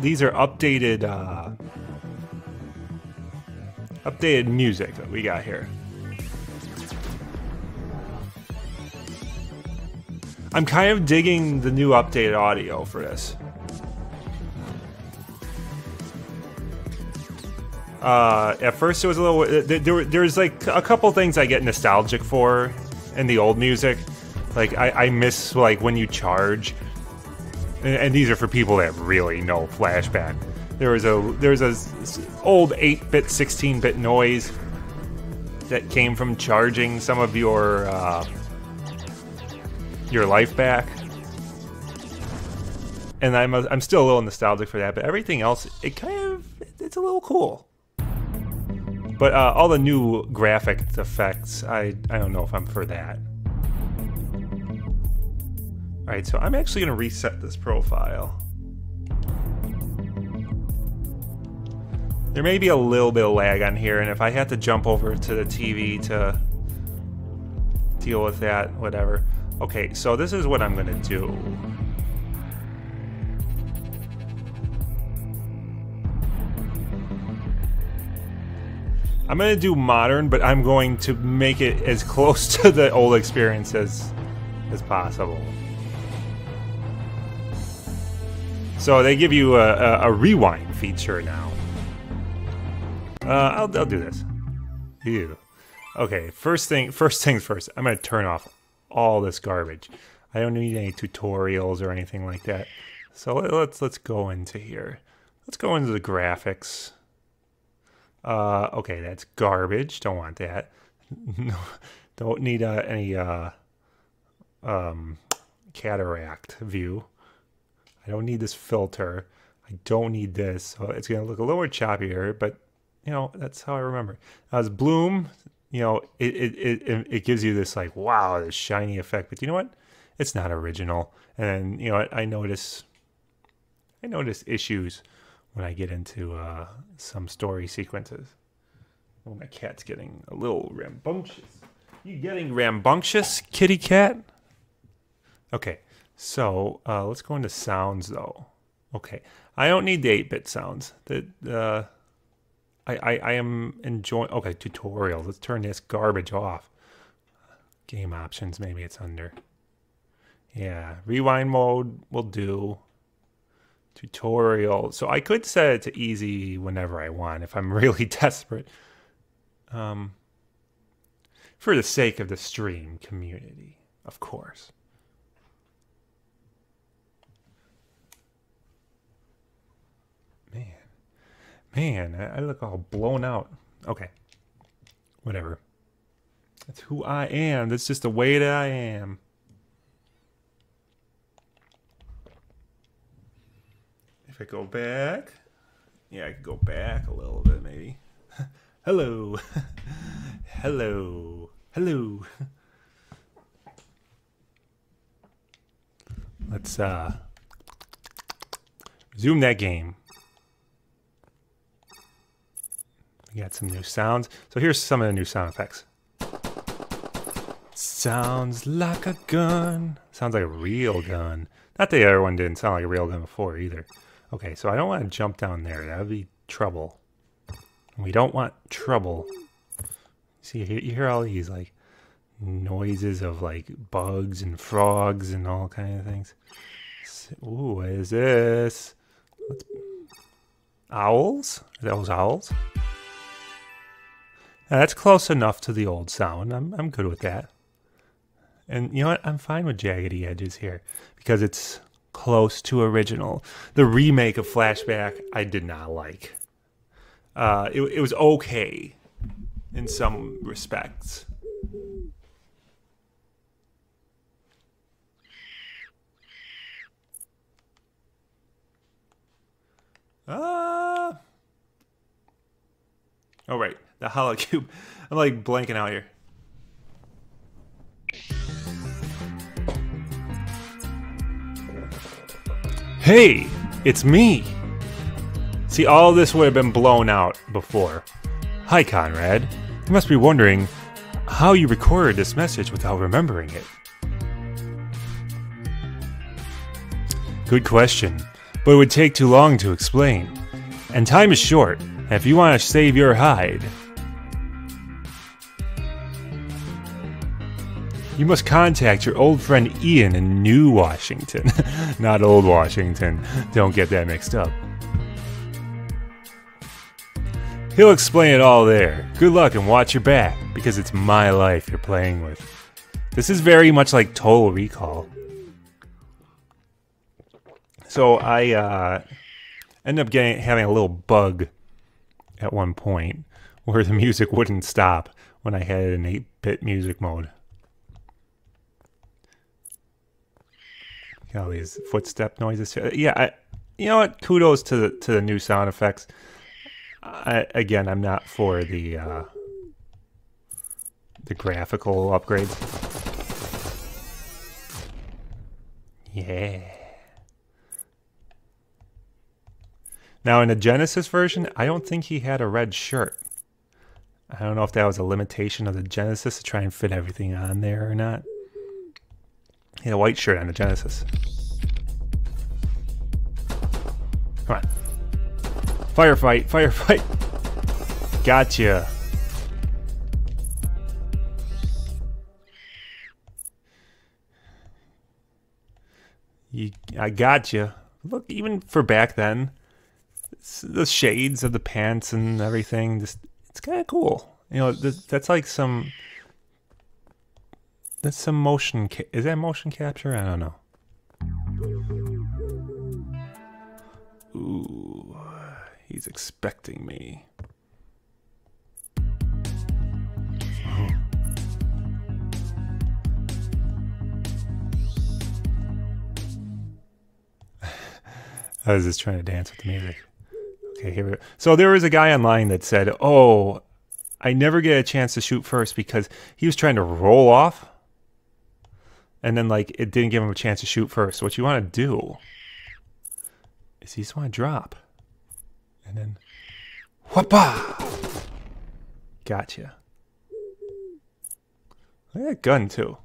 these are updated uh, updated music that we got here. I'm kind of digging the new updated audio for this. Uh, at first, it was a little. There, there, there's like a couple things I get nostalgic for in the old music. Like I, I miss like when you charge, and, and these are for people that really know flashback. There was a there was a old 8-bit, 16-bit noise that came from charging some of your uh, your life back. And I'm a, I'm still a little nostalgic for that, but everything else it kind of it's a little cool. But uh, all the new graphic effects, I I don't know if I'm for that. All right, so I'm actually gonna reset this profile. There may be a little bit of lag on here, and if I had to jump over to the TV to deal with that, whatever. Okay, so this is what I'm gonna do. I'm gonna do modern, but I'm going to make it as close to the old experience as, as possible. So they give you a, a, a rewind feature now. Uh, I'll, I'll do this. Ew. Okay, first thing first things first. I'm gonna turn off all this garbage. I don't need any tutorials or anything like that. So let- let's let's go into here. Let's go into the graphics. Uh, okay, that's garbage. Don't want that. no, don't need uh, any uh, um, cataract view. I don't need this filter. I don't need this. So it's gonna look a little more choppier, but you know that's how I remember. As bloom, you know, it it, it it gives you this like wow, this shiny effect. But you know what? It's not original. And you know what? I notice I notice issues when I get into uh, some story sequences. Oh, my cat's getting a little rambunctious. You getting rambunctious, kitty cat? Okay, so uh, let's go into sounds though. Okay, I don't need the 8-bit sounds. The uh, I, I I am enjoying. Okay, tutorial. Let's turn this garbage off. Game options. Maybe it's under. Yeah, rewind mode will do. Tutorial. So I could set it to easy whenever I want if I'm really desperate. Um, for the sake of the stream community, of course. Man, I look all blown out. Okay, whatever. That's who I am. That's just the way that I am. If I go back, yeah, I could go back a little bit, maybe. Hello, hello, hello. Let's uh zoom that game. We got some new sounds. So here's some of the new sound effects. Sounds like a gun. Sounds like a real gun. Not the other one didn't sound like a real gun before either. Okay, so I don't want to jump down there. That would be trouble. We don't want trouble. See, you hear, all these like noises of like bugs and frogs and all kind of things. Ooh, what is this? Owls? Are those owls? Now, that's close enough to the old sound. I'm I'm good with that. And you know what? I'm fine with jaggedy edges here because it's close to original. The remake of Flashback I did not like. Uh, it, it was okay in some respects. Uh, oh, right. The hollow cube. I'm like blanking out here. Hey, it's me. See, all this would have been blown out before. Hi, Conrad. You must be wondering how you recorded this message without remembering it. Good question. but it would take too long to explain. And time is short, and if you want to save your hide, you must contact your old friend Ian in New Washington. Not Old Washington. Don't get that mixed up. He'll explain it all there. Good luck and watch your back, because it's my life you're playing with. This is very much like Total Recall. So I uh, ended up getting having a little bug at one point where the music wouldn't stop when I had in 8-bit music mode. All these footstep noises. Yeah, I, you know what? Kudos to the to the new sound effects. I, again, I'm not for the uh, the graphical upgrades. Yeah. Now in the Genesis version, I don't think he had a red shirt. I don't know if that was a limitation of the Genesis to try and fit everything on there or not. Had a white shirt on the Genesis. Come on. Firefight, firefight. Gotcha. You, I gotcha. Look, even for back then, the shades of the pants and everything, just it's kind of cool. You know, that's like some that's some motion. is that motion capture? I don't know. Ooh, he's expecting me. I was just trying to dance with the music. Okay, here we go. So there was a guy online that said, "Oh, I never get a chance to shoot first because he was trying to roll off and then like it didn't give him a chance to shoot first. What you want to do is you just want to drop, and then whoopah, gotcha. Look at that gun too.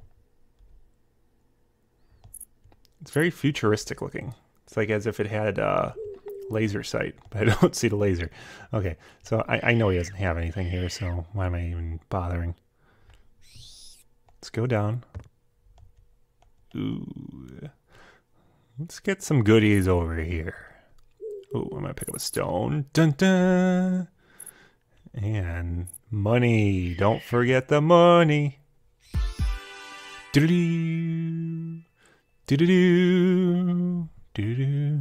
It's very futuristic looking. It's like as if it had a laser sight, but I don't see the laser. Okay, so I, I know he doesn't have anything here, so why am I even bothering? Let's go down. Ooh. Let's get some goodies over here. Ooh, I'm gonna pick up a stone. Dun dun. And money. Don't forget the money. Do. Do do do. Do do.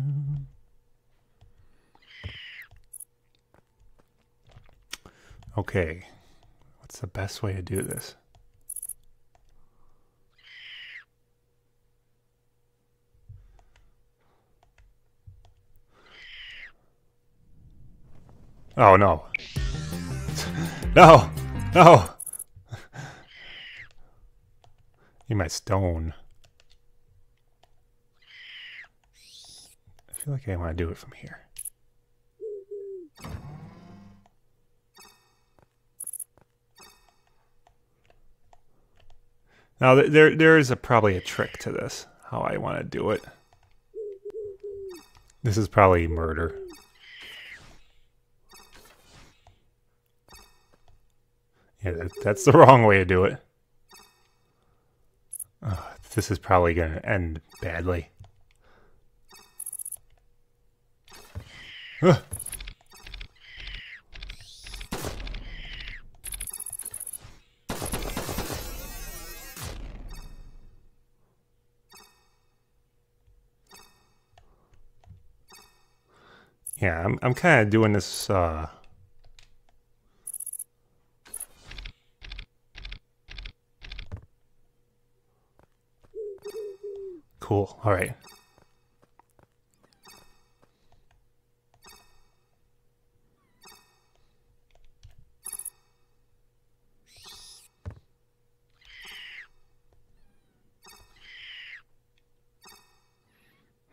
Okay. What's the best way to do this? Oh no. no! No! Need my stone. I feel like I want to do it from here. Now there there is a, probably a trick to this, how I want to do it. This is probably murder. Yeah, that's the wrong way to do it. This is probably going to end badly. Ugh. Yeah, I'm I'm kind of doing this uh Cool. All right.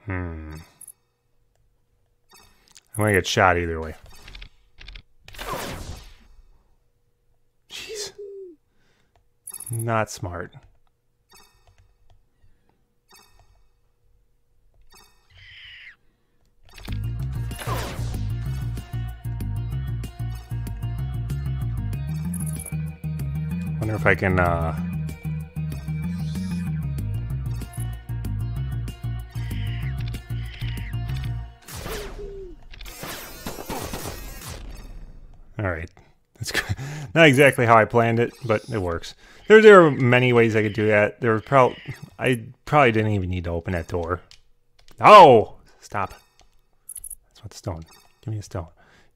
Hmm. I'm gonna get shot either way. Jeez. Not smart. Wonder if I can, uh... Alright. That's not exactly how I planned it, but it works. There, there are many ways I could do that. There were probably... I probably didn't even need to open that door. Oh! Stop. That's what stone. Give me a stone.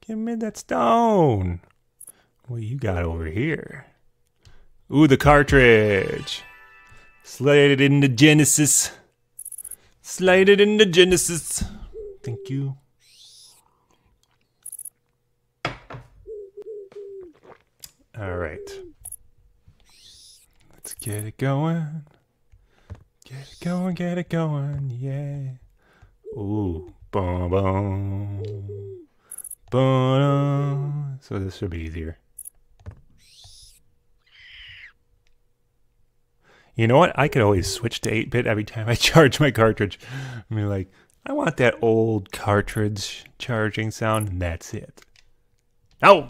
Give me that stone. What you got over here? Ooh, the cartridge. Slide it into Genesis. Slide it into Genesis. Thank you. All right. Let's get it going. Get it going, get it going, yeah. Ooh, boom, boom. Boom. So this should be easier. You know what? I could always switch to 8-bit every time I charge my cartridge. I mean, like, I want that old cartridge charging sound, and that's it. Oh!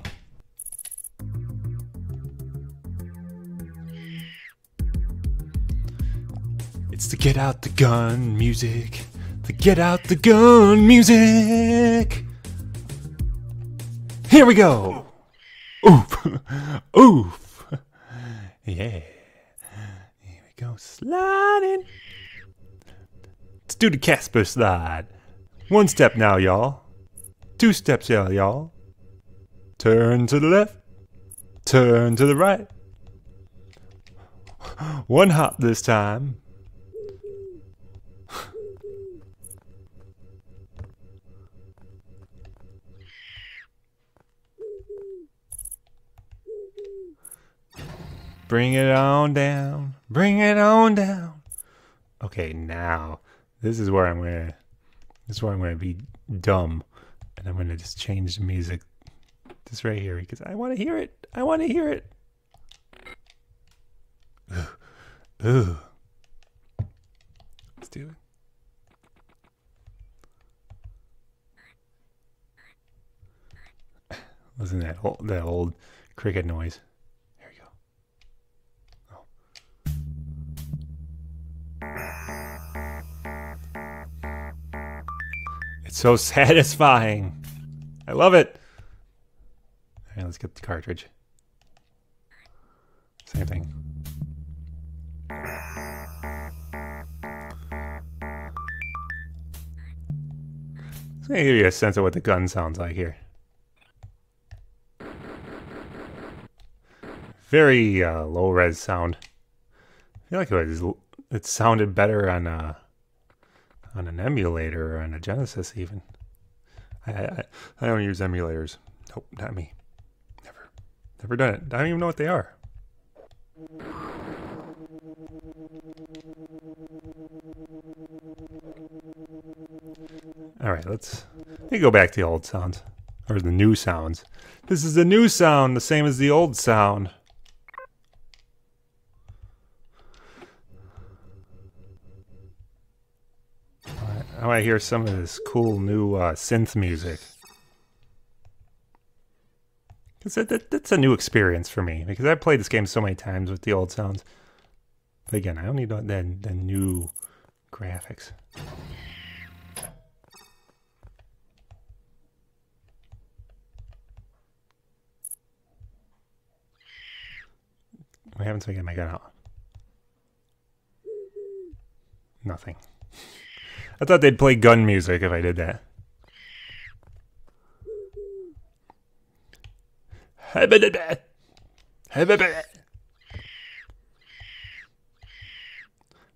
It's the get out the gun music. The get out the gun music. Here we go. Oof. Oof. Yeah go sliding. Let's do the Casper slide. One step now, y'all. Two steps, y'all, y'all. Turn to the left. Turn to the right. One hop this time. Bring it on down. Bring it on down. Okay, now this is where I'm gonna this is where I'm gonna be dumb. And I'm gonna just change the music just right here because I wanna hear it. I wanna hear it. Ooh. Ooh. Let's do it. To that old, that old cricket noise. So satisfying. I love it. All right, let's get the cartridge. Same thing. It's gonna give you a sense of what the gun sounds like here. Very uh, low res sound. I feel like it was it sounded better on uh, on an emulator or on a Genesis even. I, I, I don't use emulators. Nope, not me. Never. Never done it. I don't even know what they are. All right, let's, let me go back to the old sounds. Or the new sounds. This is the new sound, the same as the old sound. I want to hear some of this cool new uh, synth music. Because that, that, that's a new experience for me. Because I've played this game so many times with the old sounds. But again, I only don't the, the new graphics. What happens if I get my gun out? Nothing. I thought they'd play gun music if I did that.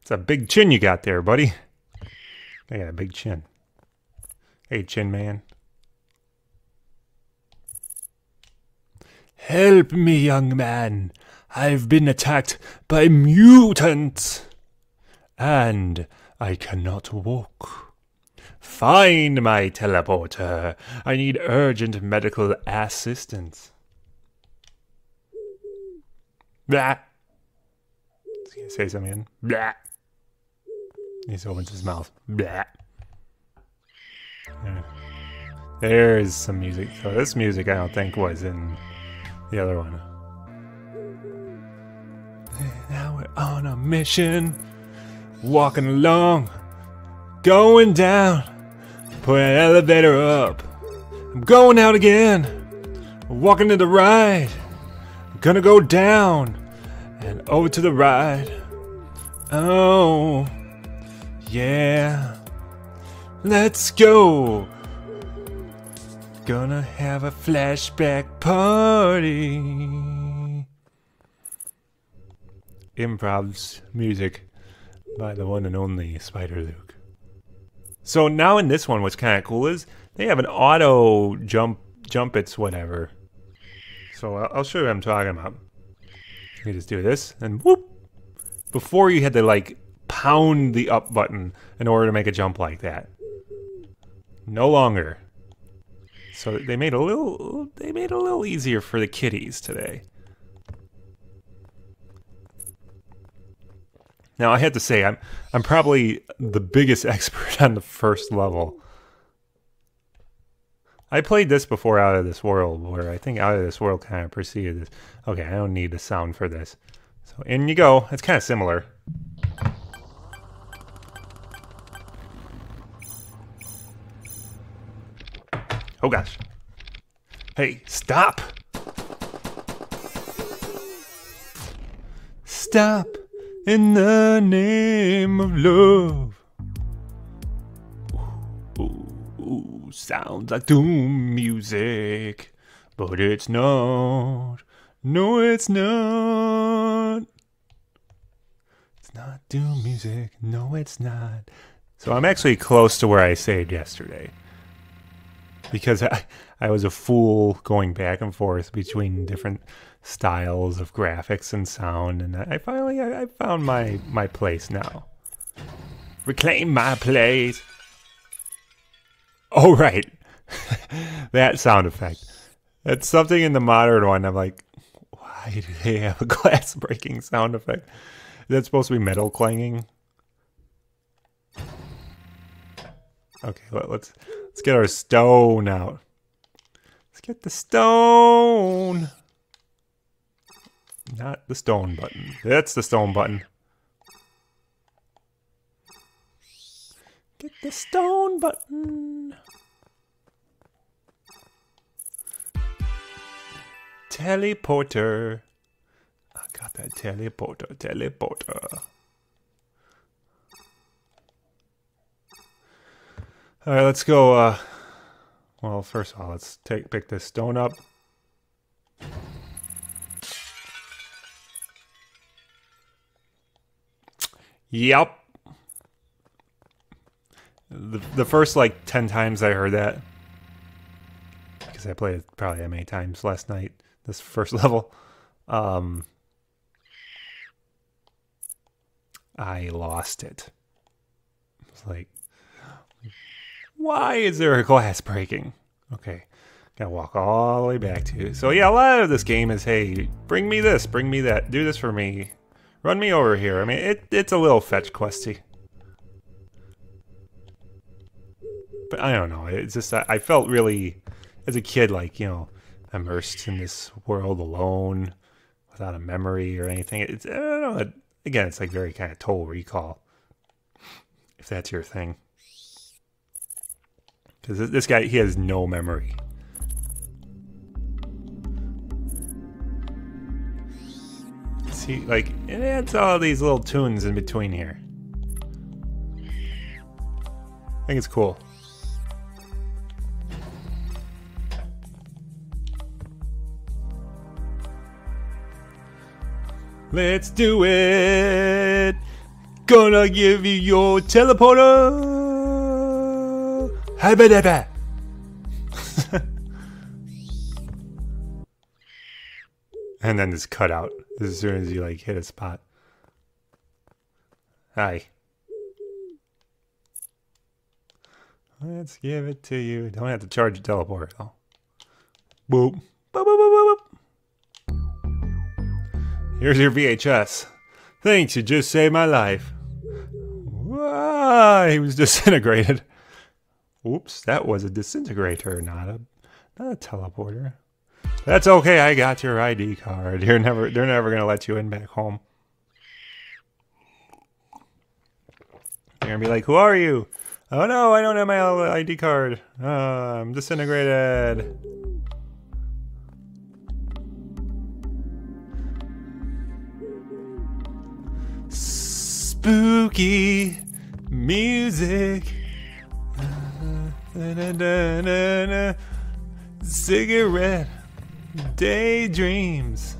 It's a big chin you got there, buddy. I got a big chin. Hey, chin man. Help me, young man. I've been attacked by mutants. And I cannot walk. Find my teleporter. I need urgent medical assistance. Blah. Say something again. Blah. He opens his mouth. Blah. There's some music. So this music I don't think was in the other one. Now we're on a mission, walking along, going down, put an elevator up. I'm going out again, walking to the right, I'm gonna go down and over to the right. Oh, yeah, let's go. Gonna have a flashback party. Improvs music by the one and only Spider Luke. So now in this one, what's kind of cool is they have an auto jump, jump it's whatever. So I'll show you what I'm talking about. You just do this and whoop. Before you had to like pound the up button in order to make a jump like that. No longer. So they made a little they made a little easier for the kiddies today. Now I have to say I'm I'm probably the biggest expert on the first level. I played this before Out of This World, where I think Out of This World kind of preceded this. Okay, I don't need the sound for this. So in you go. It's kind of similar. Oh gosh. Hey, stop! Stop in the name of love. Ooh, ooh, sounds like doom music, but it's not. No, it's not. It's not doom music. No, it's not. So I'm actually close to where I saved yesterday because I, I was a fool going back and forth between different styles of graphics and sound, and I finally I, I found my my place now. Reclaim my place. Oh right, that sound effect. That's something in the modern one. I'm like, why do they have a glass breaking sound effect? Is that supposed to be metal clanging? Okay, let, let's let's get our stone out. Let's get the stone. Not the stone button. That's the stone button. Get the stone button. Teleporter. I got that teleporter, teleporter. All right, let's go. Uh, well, first of all, let's take pick this stone up. Yep. The, the first like 10 times I heard that, because I played it probably that many times last night, this first level, um, I lost it. It's like, why is there a glass breaking? Okay, gotta walk all the way back to. So yeah, a lot of this game is, hey, bring me this, bring me that, do this for me, Run me over here. I mean, it, it's a little fetch questy. But I don't know. It's just, I, I felt really, as a kid, like, you know, immersed in this world alone without a memory or anything. It's, I don't know. Again, it's like very kind of total recall. If that's your thing. Because this guy, he has no memory. See, like, eh, it adds all these little tunes in between here. I think it's cool. Let's do it! Gonna give you your teleporter! Habba and then it's cut out as soon as you like hit a spot. Hi. Let's give it to you. Don't have to charge a teleport though. Boop. Boop, boop, boop, boop. Here's your VHS. Thanks, you just saved my life. Ah, he was disintegrated. Oops, that was a disintegrator, not a not a teleporter. That's okay. I got your ID card. You're never. They're never gonna let you in back home. They're gonna be like, "Who are you?" Oh no, I don't have my ID card. Uh, I'm disintegrated. Spooky music. Cigarette daydreams.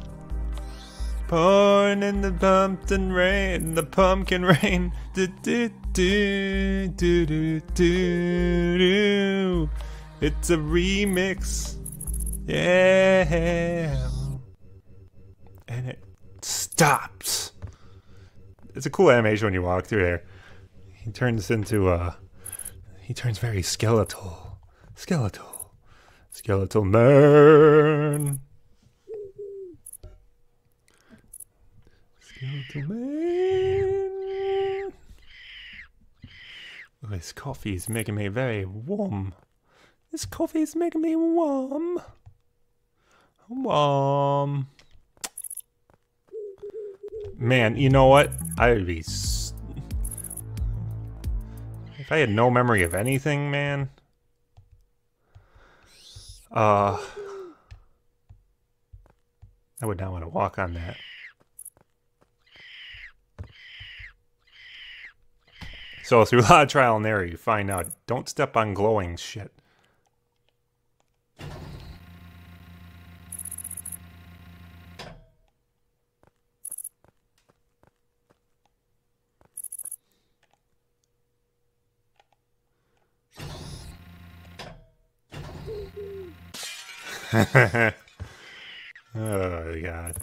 Pouring in the pumpkin rain, the pumpkin rain. Do, do, do, do, do, do, do. It's a remix. Yeah. And it stops. It's a cool animation when you walk through there. He turns into uh he turns very skeletal. Skeletal. Skeletal man. Skeletal man. This coffee is making me very warm. This coffee is making me warm. Warm. Man, you know what? I would be. If I had no memory of anything, man. Uh. I would not want to walk on that. So, through a lot of trial and error, you find out don't step on glowing shit. Oh god.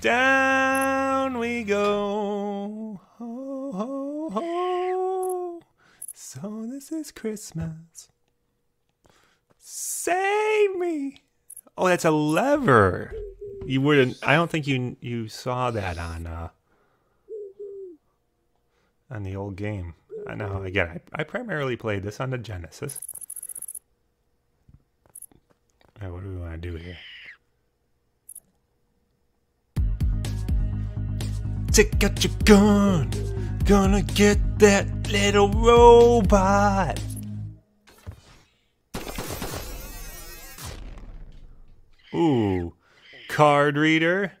Down we go. Ho, ho, ho. So this is Christmas. Save me. Oh, that's a lever. You wouldn't I don't think you you saw that on uh on the old game. I know, again, I, I primarily played this on the Genesis. What do we want to do here? Take out your gun, gonna get that little robot. Ooh, card reader.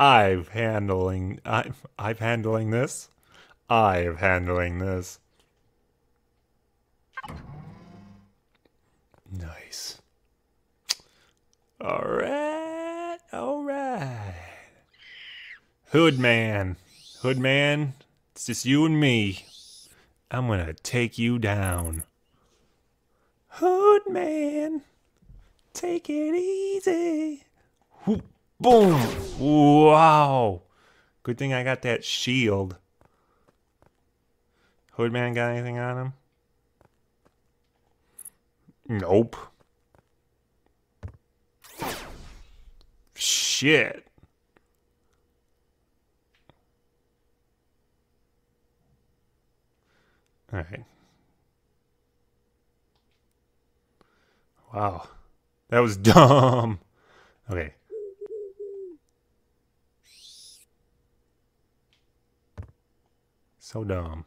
I've handling. I'm. I've handling this. I've handling this. Nice. All right. All right. Hood man. Hood man, it's just you and me. I'm gonna take you down. Hood man, take it easy. Whoop, boom. Wow. Good thing I got that shield. Hoodman got anything on him? Nope. Shit. All right. Wow. That was dumb. Okay. So dumb.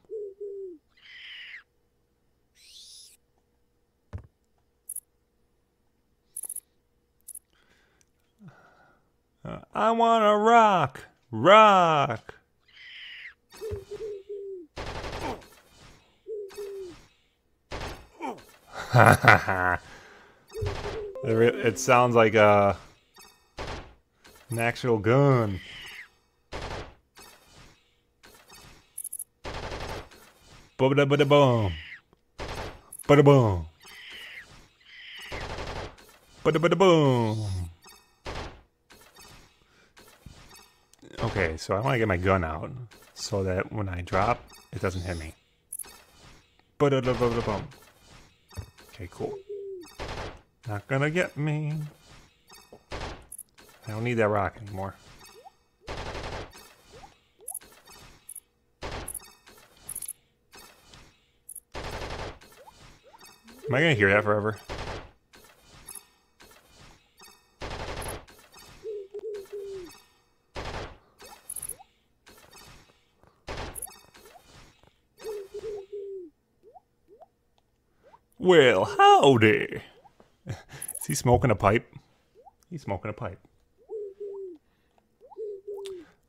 Uh, I want to rock. Rock. it sounds like a an actual gun. Boom. Boom. Boom. Okay, so I want to get my gun out so that when I drop, it doesn't hit me. Okay, cool. Not gonna get me. I don't need that rock anymore. Am I gonna hear that forever? Well, howdy. Is he smoking a pipe? He's smoking a pipe.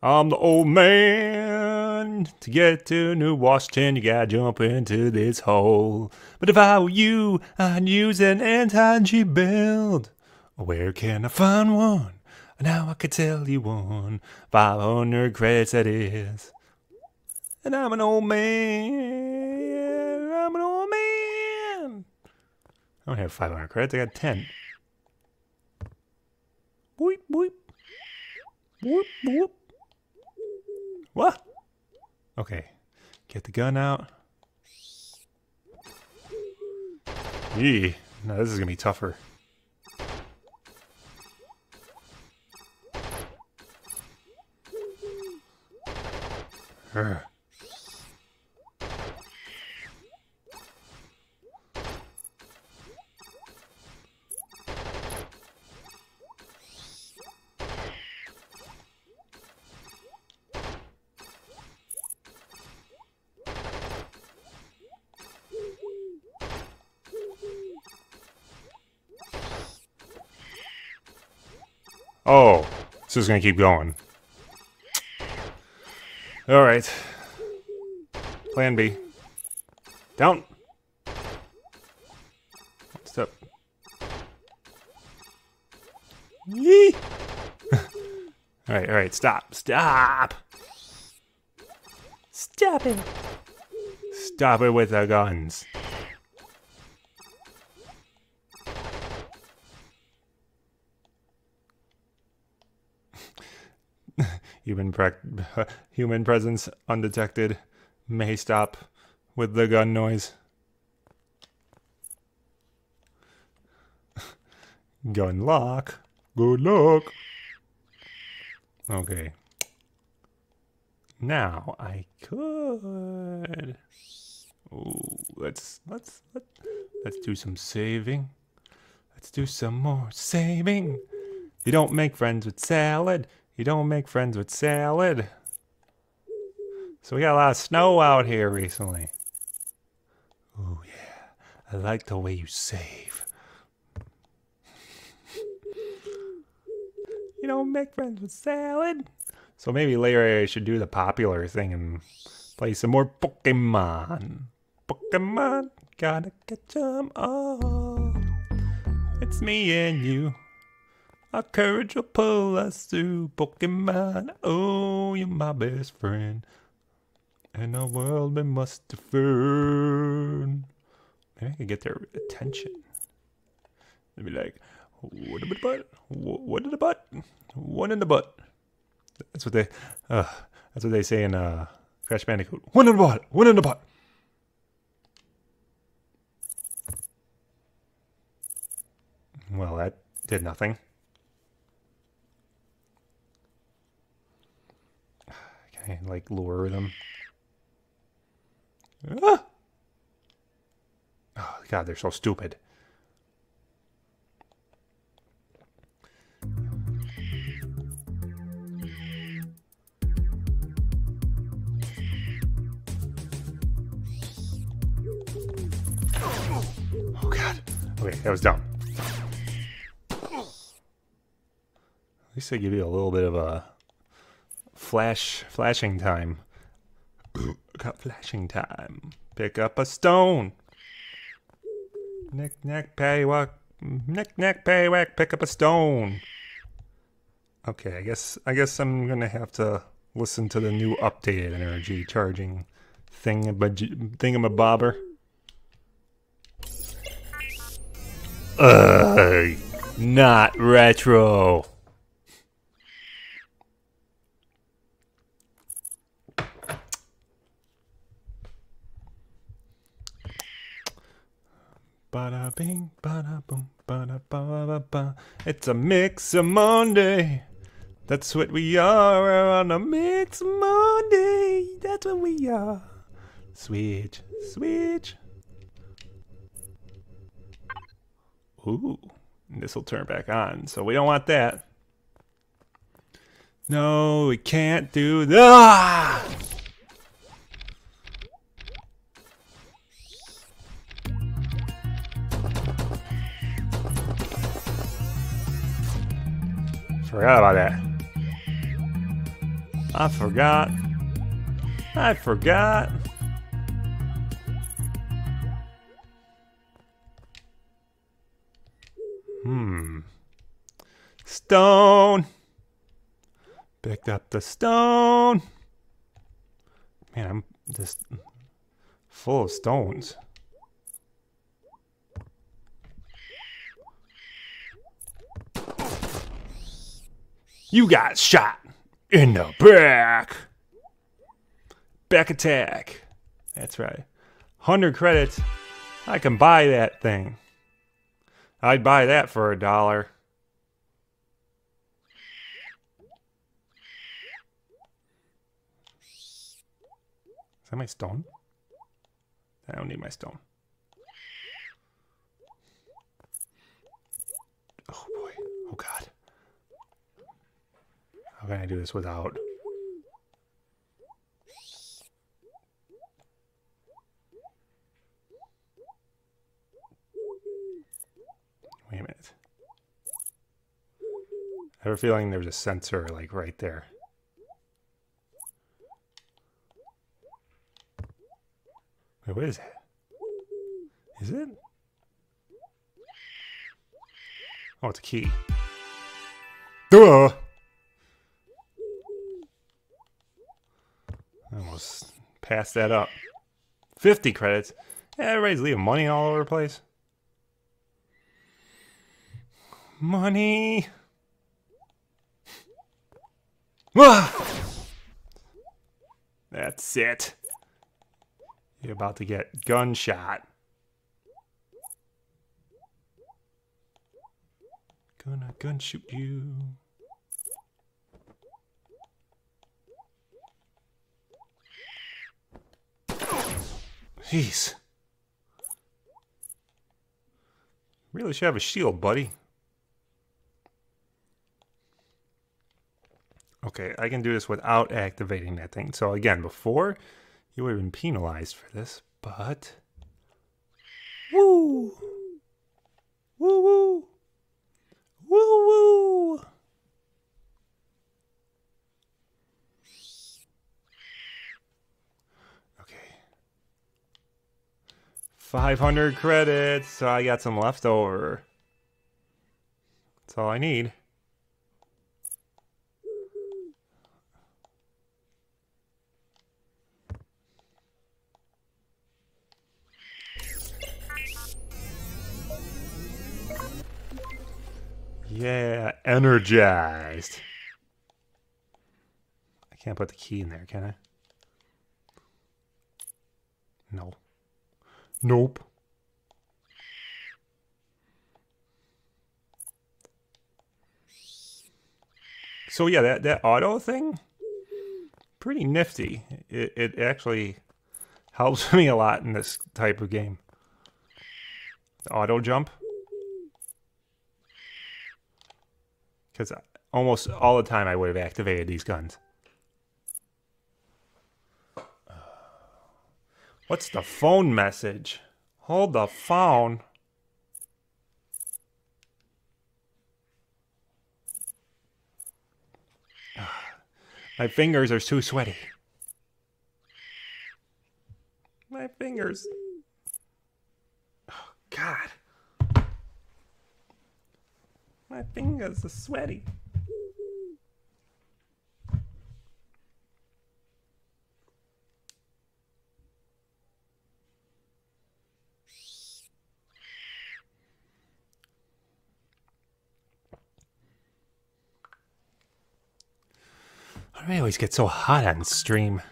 I'm the old man. To get to New Washington, you gotta jump into this hole. But if I were you, I'd use an anti-G belt. Where can I find one? Now I could tell you one. 500 credits that is. And I'm an old man. I'm an old man. I don't have 500 credits. I got 10. Boop, boop. Boop, boop. What? Okay. Get the gun out. Yee. No, this is going to be tougher. Urgh. Oh, this is gonna keep going. All right. Plan B. Down. Step. Yee. all right, all right, stop. Stop. Stop it. Stop it with the guns. Human, pre human presence undetected. May stop with the gun noise. gun lock. Good luck. Okay. Now I could. Ooh, let's let's let, let's do some saving. Let's do some more saving. You don't make friends with salad. You don't make friends with salad. So we got a lot of snow out here recently. Oh yeah, I like the way you save. you don't make friends with salad. So maybe later I should do the popular thing and play some more Pokemon. Pokemon, gotta catch them all. It's me and you. Our courage will pull us through Pokemon. Oh, you're my best friend. And our world we must defend. Maybe I could get their attention. They'd be like, what in the butt? What in the butt? One in the butt. That's what they, uh, that's what they say in uh, Crash Bandicoot. One in the butt. One in the butt. Well, that did nothing. Okay, like lure them. Ah! Oh god, they're so stupid. Oh god. Okay, that was dumb. At least they give you a little bit of a Flash, flashing time. Got flashing time. Pick up a stone. Knick knack paddywhack. Knick knack paddywhack. Pick up a stone. Okay, I guess I guess I'm gonna have to listen to the new updated energy charging thing thingamabobber. Ugh, not retro. Bada bing, bada boom, bada ba ba ba. It's a mix of Monday. That's what we are We're on a mix Monday. That's what we are. Switch, switch. Ooh, this will turn back on. So we don't want that. No, we can't do that. Ah! Forgot about that. I forgot. I forgot. Hmm. Stone. Picked up the stone. Man, I'm just full of stones. You got shot in the back. Back attack. That's right. 100 credits. I can buy that thing. I'd buy that for a dollar. Is that my stone? I don't need my stone. Oh boy. Oh god. How can I do this without? Wait a minute. I have a feeling there's a sensor like right there. Wait, what is that? Is it? Oh, it's a key. Duh! Almost passed that up. 50 credits. Yeah, everybody's leaving money all over the place. Money. Ah! That's it. You're about to get gunshot. Gonna gun shoot you. Jeez. Really should have a shield, buddy. Okay, I can do this without activating that thing. So again, before you would have been penalized for this, but woo, woo, woo, 500 credits, so I got some left over. That's all I need. Yeah, energized. I can't put the key in there, can I? No. Nope. So yeah, that, that auto thing, pretty nifty. It, it actually helps me a lot in this type of game. The auto jump. Because almost all the time I would have activated these guns. What's the phone message? Hold the phone. My fingers are too sweaty. My fingers. Oh, God. My fingers are sweaty. I always get so hot on stream?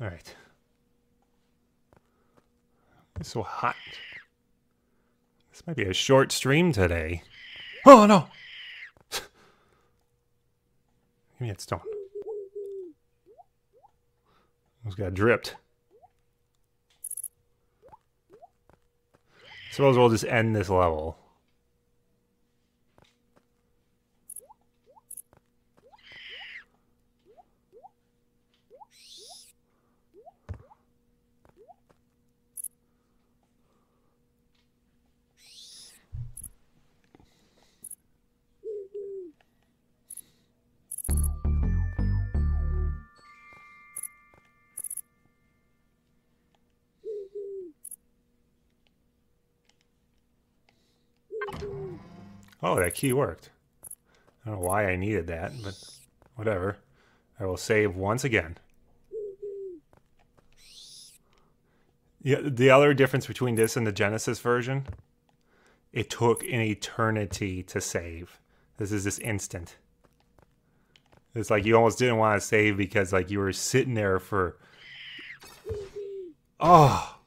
All right. It's so hot. This might be a short stream today. Oh no! Give me that stone. Almost got dripped. Suppose we'll just end this level. Oh, that key worked. I don't know why I needed that, but whatever. I will save once again. Yeah, the other difference between this and the Genesis version, it took an eternity to save. This is just instant. It's like you almost didn't want to save because like you were sitting there for Oh.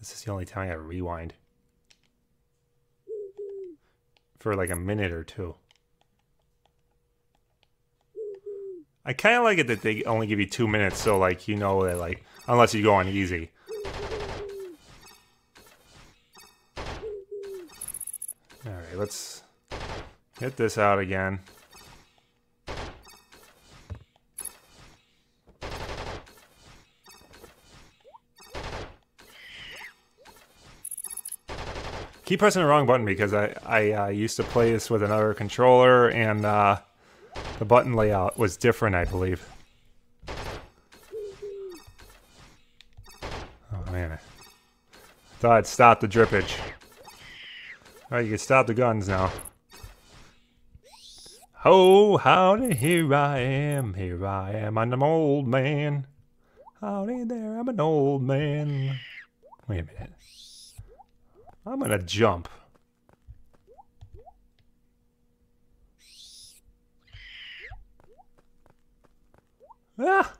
This is the only time I rewind. For like a minute or two. I kind of like it that they only give you two minutes, so like you know that like unless you go on easy. All right, let's hit this out again. Keep pressing the wrong button because I I uh, used to play this with another controller and. Uh, the button layout was different, I believe. Oh man. I thought I'd stop the drippage. Alright, you can stop the guns now. Oh, howdy, here I am, here I am, I'm an old man. Howdy there, I'm an old man. Wait a minute. I'm gonna jump. Ah!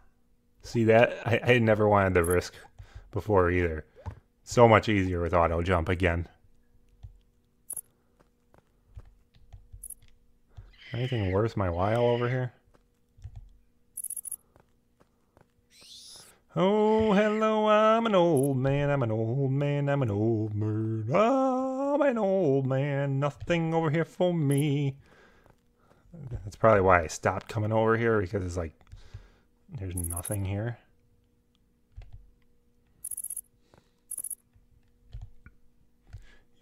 See that? I, I never wanted the risk before either. So much easier with auto jump again. Anything worth my while over here? Oh, hello, I'm an old man, I'm an old man, I'm an old man, I'm an old man, nothing over here for me. That's probably why I stopped coming over here, because it's like there's nothing here.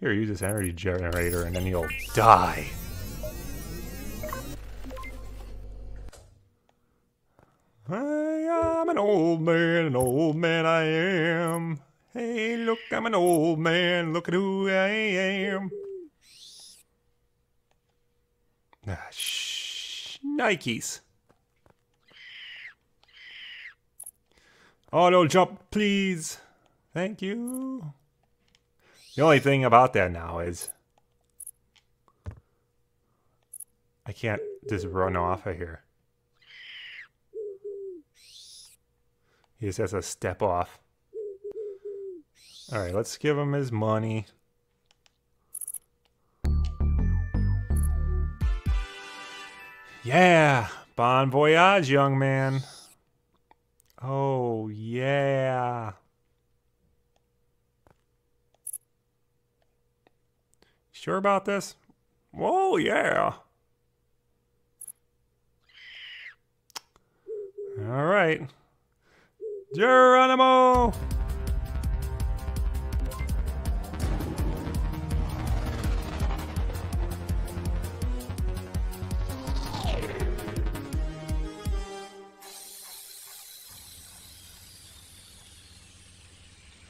Here, use this energy generator and then you'll die. I am an old man, an old man I am. Hey, look, I'm an old man, look at who I am. Ah, shh, Nikes. Auto jump, please. Thank you. The only thing about that now is I can't just run off of here. He just has step off. Alright, let's give him his money. Yeah! Bon voyage, young man. Oh, yeah. Sure about this? Oh, yeah. All right. Geronimo!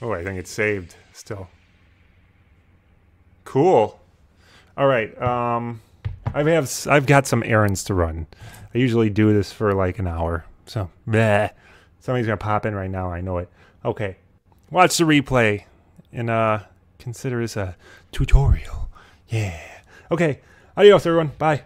Oh, I think it's saved still. Cool. All right. Um, I have I've got some errands to run. I usually do this for like an hour. So, bleh. Somebody's gonna pop in right now. I know it. Okay. Watch the replay and uh, consider this a tutorial. Yeah. Okay. Adios, everyone. Bye.